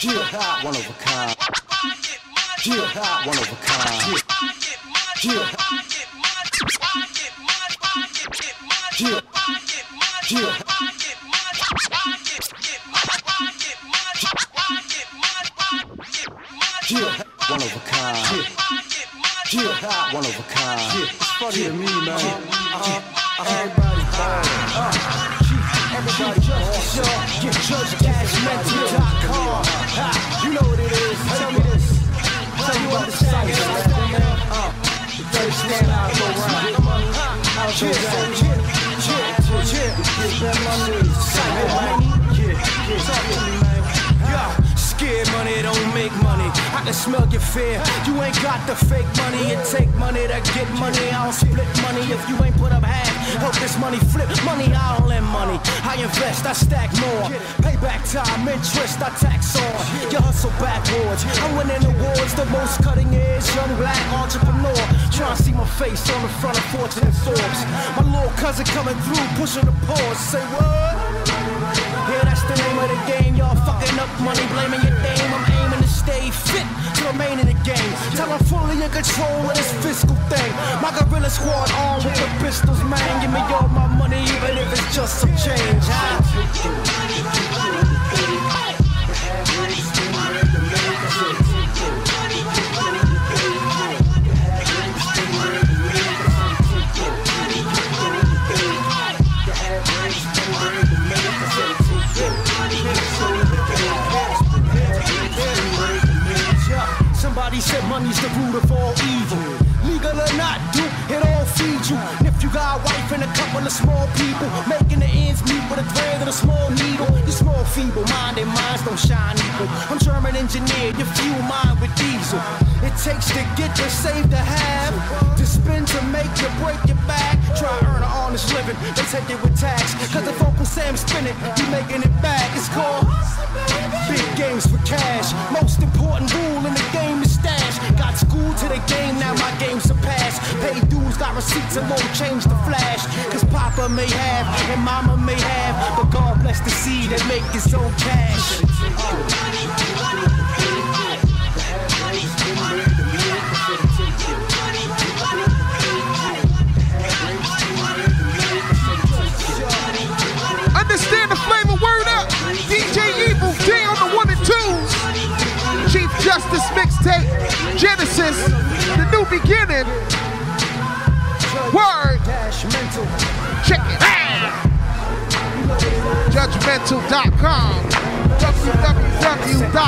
Yeah, one of a kind. Yeah, one of a kind. Yeah, yeah, yeah. Yeah, one of a kind. Yeah, one of a kind. It's funny to me, man. Everybody, uh, everybody, just show. Scared money don't make money. I can smell your fear. You ain't got the fake money. It take money to get money. I don't split money if you ain't put up half. Help this money flip money. I don't lend money. I stack more. Payback time, interest, I tax on. You hustle backwards. I'm winning awards, the most cutting edge. Young black entrepreneur. Trying to see my face on the front of Fortune and Forbes. My little cousin coming through, pushing the pause. Say what? Yeah, that's the name of the game. Y'all fucking up money, blaming your name. I'm aiming to stay fit to remain in the game. Till I'm fully in control of this fiscal thing. My gorilla squad on with the pistols, man. Give me all my money, even if it's just some change. Somebody said money's the root of all evil. Legal or not, dude, it all feeds you. And if you got a wife and a couple of small people, making the ends meet with a thread and a small needle, you're small, feeble minded minds don't shine equal. I'm German engineer, you fuel mine with diesel. It takes to get to save to have, to spend to make you break your back. Try earn an honest living, they take it with tax. Cause if Uncle Sam spin it, he making it back. It's called big games for cash. Most important rule in the got receipts and won't change the flash. Cause Papa may have, and Mama may have, but God bless the seed that make its own cash. Understand the flavor, word up. DJ Evil, Dee on the one and twos. Chief Justice mixtape, Genesis, the new beginning. Word. Check it out. Judgmental.com. www.